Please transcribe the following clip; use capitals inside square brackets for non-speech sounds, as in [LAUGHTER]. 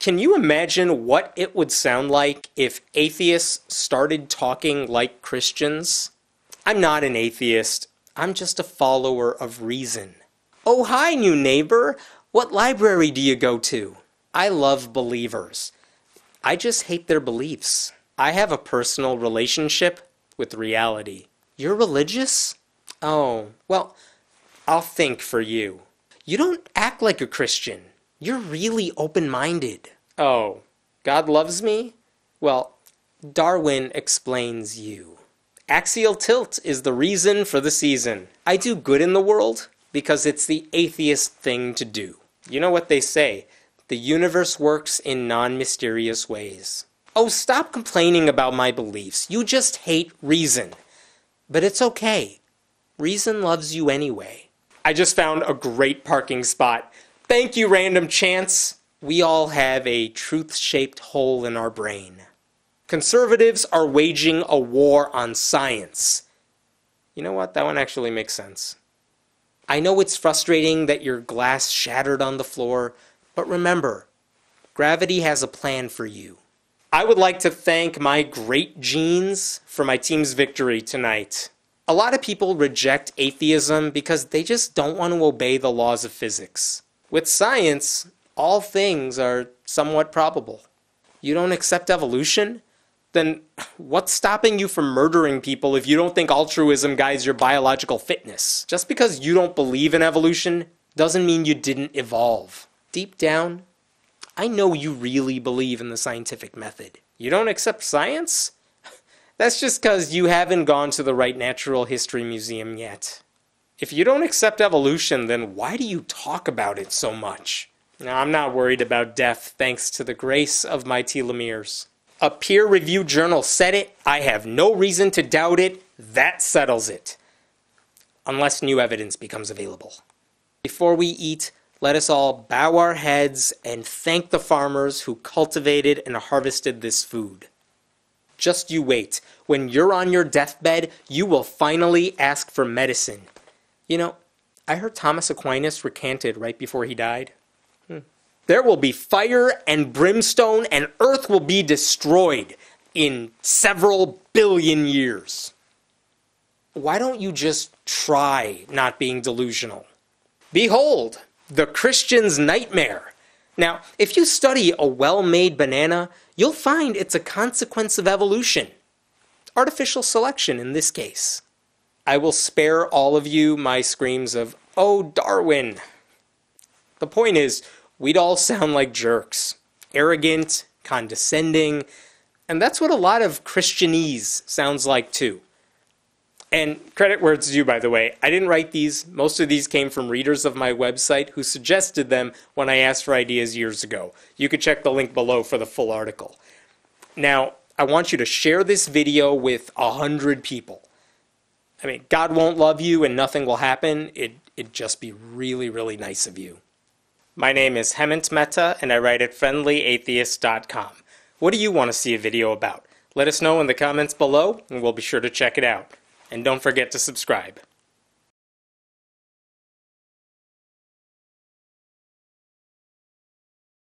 Can you imagine what it would sound like if atheists started talking like Christians? I'm not an atheist. I'm just a follower of reason. Oh, hi, new neighbor. What library do you go to? I love believers. I just hate their beliefs. I have a personal relationship with reality. You're religious? Oh, well, I'll think for you. You don't act like a Christian. You're really open minded. Oh, God loves me? Well, Darwin explains you. Axial tilt is the reason for the season. I do good in the world because it's the atheist thing to do. You know what they say the universe works in non mysterious ways. Oh, stop complaining about my beliefs. You just hate reason. But it's okay. Reason loves you anyway. I just found a great parking spot. Thank you, random chance. We all have a truth shaped hole in our brain. Conservatives are waging a war on science. You know what? That one actually makes sense. I know it's frustrating that your glass shattered on the floor, but remember, gravity has a plan for you. I would like to thank my great genes for my team's victory tonight. A lot of people reject atheism because they just don't want to obey the laws of physics. With science, all things are somewhat probable. You don't accept evolution? Then what's stopping you from murdering people if you don't think altruism guides your biological fitness? Just because you don't believe in evolution doesn't mean you didn't evolve. Deep down, I know you really believe in the scientific method. You don't accept science? [LAUGHS] That's just because you haven't gone to the right natural history museum yet. If you don't accept evolution, then why do you talk about it so much? Now, I'm not worried about death thanks to the grace of my telomeres. A peer reviewed journal said it. I have no reason to doubt it. That settles it. Unless new evidence becomes available. Before we eat, let us all bow our heads and thank the farmers who cultivated and harvested this food. Just you wait. When you're on your deathbed, you will finally ask for medicine. You know, I heard Thomas Aquinas recanted right before he died. Hmm. There will be fire and brimstone, and earth will be destroyed in several billion years. Why don't you just try not being delusional? Behold, the Christian's nightmare. Now, if you study a well made banana, you'll find it's a consequence of evolution. Artificial selection in this case. I will spare all of you my screams of, oh, Darwin. The point is, we'd all sound like jerks. Arrogant, condescending, and that's what a lot of Christianese sounds like too. And credit where it's due, by the way. I didn't write these. Most of these came from readers of my website who suggested them when I asked for ideas years ago. You could check the link below for the full article. Now, I want you to share this video with a hundred people. I mean, God won't love you and nothing will happen. It, it'd just be really, really nice of you. My name is Hemant Mehta, and I write at friendlyatheist.com. What do you want to see a video about? Let us know in the comments below, and we'll be sure to check it out. And don't forget to subscribe.